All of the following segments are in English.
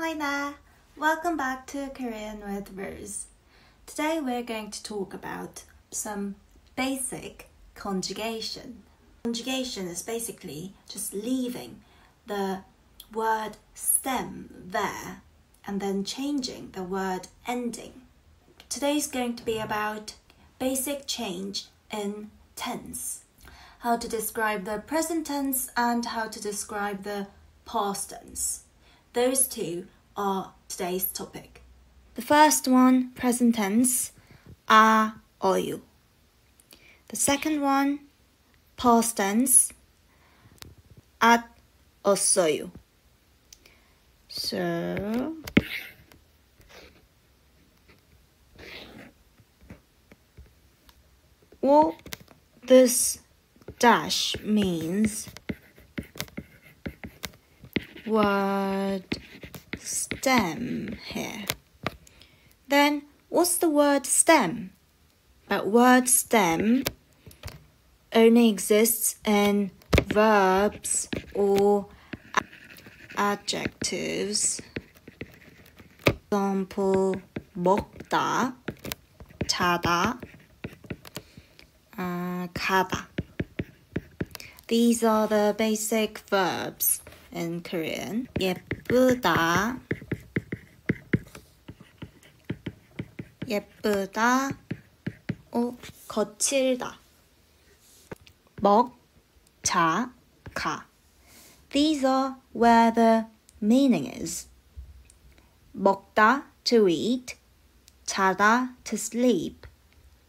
Hi there, welcome back to Korean with Rose. Today we're going to talk about some basic conjugation. Conjugation is basically just leaving the word stem there and then changing the word ending. Today's going to be about basic change in tense. How to describe the present tense and how to describe the past tense. Those two are today's topic. The first one, present tense, are or you. The second one, past tense, at you. So what this dash means word stem here. Then what's the word stem? But word stem only exists in verbs or adjectives. Example 먹다, 자다, uh, 가다. These are the basic verbs in Korean. 예쁘다. 예쁘다. 오, 거칠다. 먹, 자, 가. These are where the meaning is. 먹다 to eat, 자다 to sleep,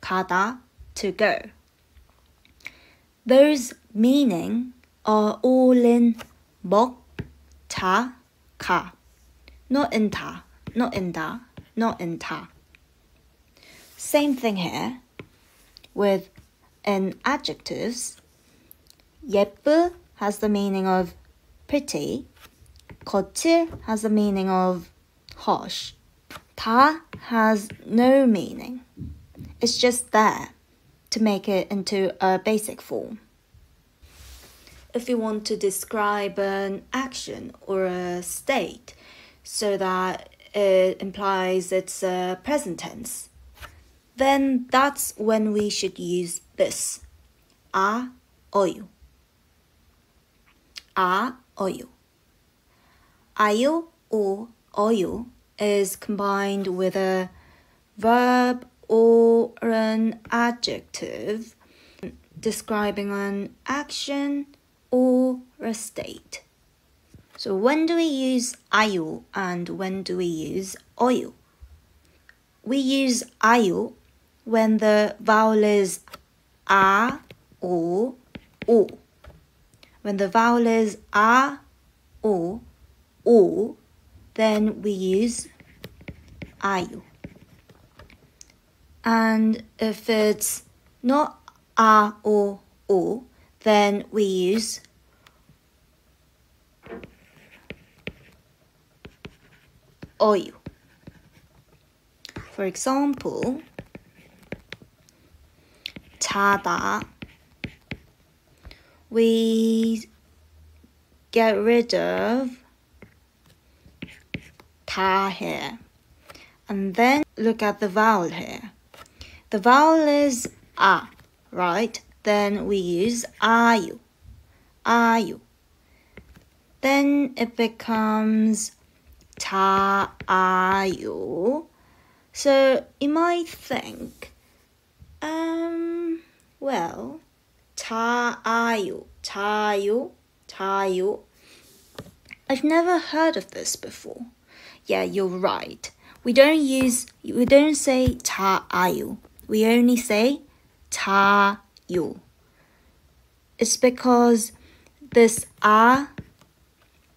가다 to go. Those meaning are all in 먹, 자, 가. Not in 다, not in 다, not in 다. Same thing here with in adjectives. 예쁘 has the meaning of pretty. 거칠 has the meaning of harsh. 다 has no meaning. It's just there to make it into a basic form if you want to describe an action or a state so that it implies it's a present tense, then that's when we should use this. A, oyu. A, oyu. Ayu or oyu is combined with a verb or an adjective describing an action or a state. So when do we use ayu and when do we use oyu? We use ayu when the vowel is a or o. When the vowel is a or o, then we use ayu. And if it's not a or o, then we use oil. For example, 자다. We get rid of ta here. And then look at the vowel here. The vowel is a, right? Then we use ayu. Ayu. Then it becomes ta ayu. So you might think, um, well, ta ayu, ta ayu, ta ayu. I've never heard of this before. Yeah, you're right. We don't use, we don't say ta ayu. We only say ta you. It's because this a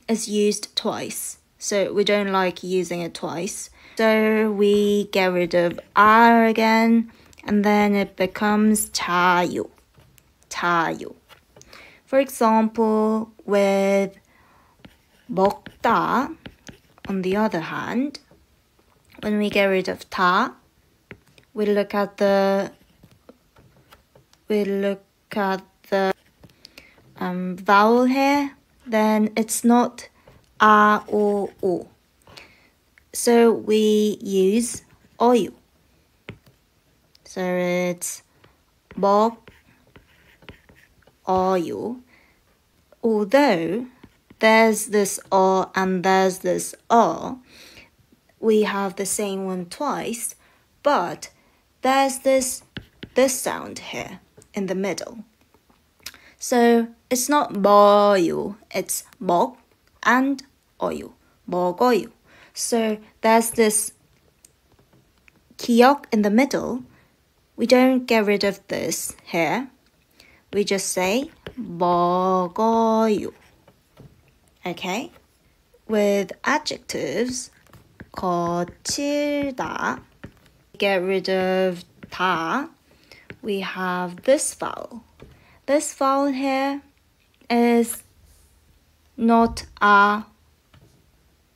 is used twice, so we don't like using it twice. So we get rid of r again, and then it becomes 차유, 차유. For example, with 먹다, on the other hand, when we get rid of 타, we look at the we look at the um, vowel here, then it's not a or o. So we use oil. So it's 먹 oil. Although there's this o and there's this o, we have the same one twice, but there's this this sound here in the middle. So it's not 먹어요, it's 먹 and 어요, 먹어요. So there's this 기역 in the middle. We don't get rid of this here. We just say 먹어요. Okay? With adjectives, 거칠다, get rid of 다, We have this vowel. This vowel here is not a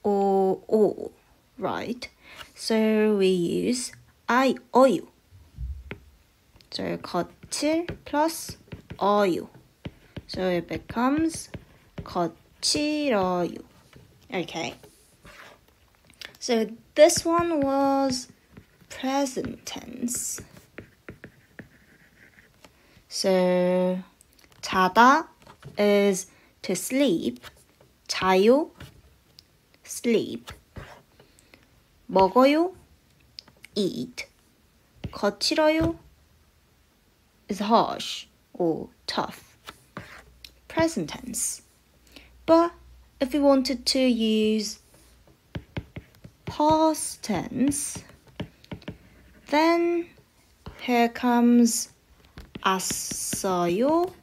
or o, right? So we use I oil. So 거칠 plus oil. So it becomes 거칠어요. Okay. So this one was present tense. So 자다 is to sleep. 자요 sleep. 먹어요 eat. 거칠어요 is harsh or tough. Present tense. But if we wanted to use past tense, then here comes as어요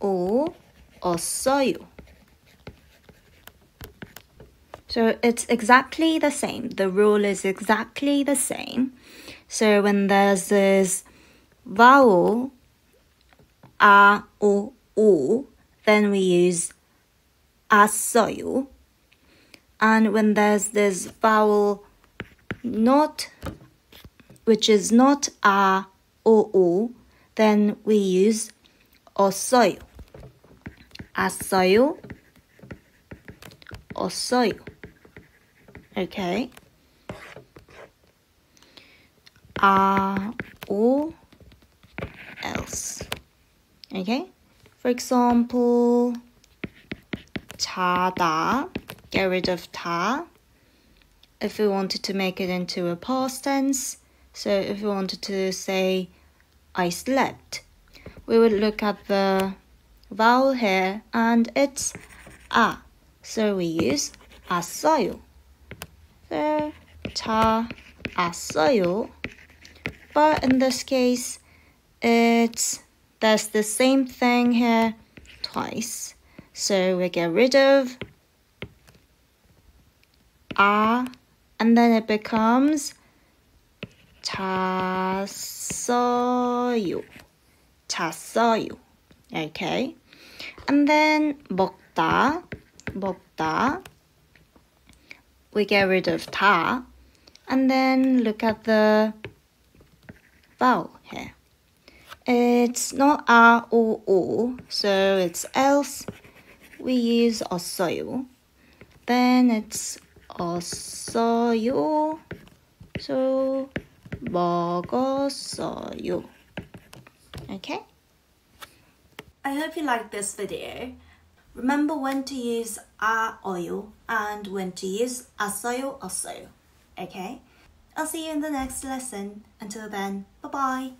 or 없어요. So it's exactly the same. The rule is exactly the same. So when there's this vowel a or o, then we use as어요. And when there's this vowel not, which is not a or o, then we use 없어요. as어요, 없어요. Okay. A or else. Okay. For example, 자다, get rid of 다. If we wanted to make it into a past tense, so if we wanted to say I slept, we would look at the vowel here and it's a. So we use as어요. So 자 as어요. But in this case, it's there's the same thing here twice. So we get rid of a and then it becomes 잤어요. 잤어요. Okay. And then 먹다, 먹다. We get rid of 다. And then look at the vowel here. It's not a or o, so it's else. We use 없어요. Then it's 없어요. So 먹었어요. Okay? I hope you liked this video. Remember when to use a oil and when to use as어요, 없어요. Okay? I'll see you in the next lesson. Until then, bye bye.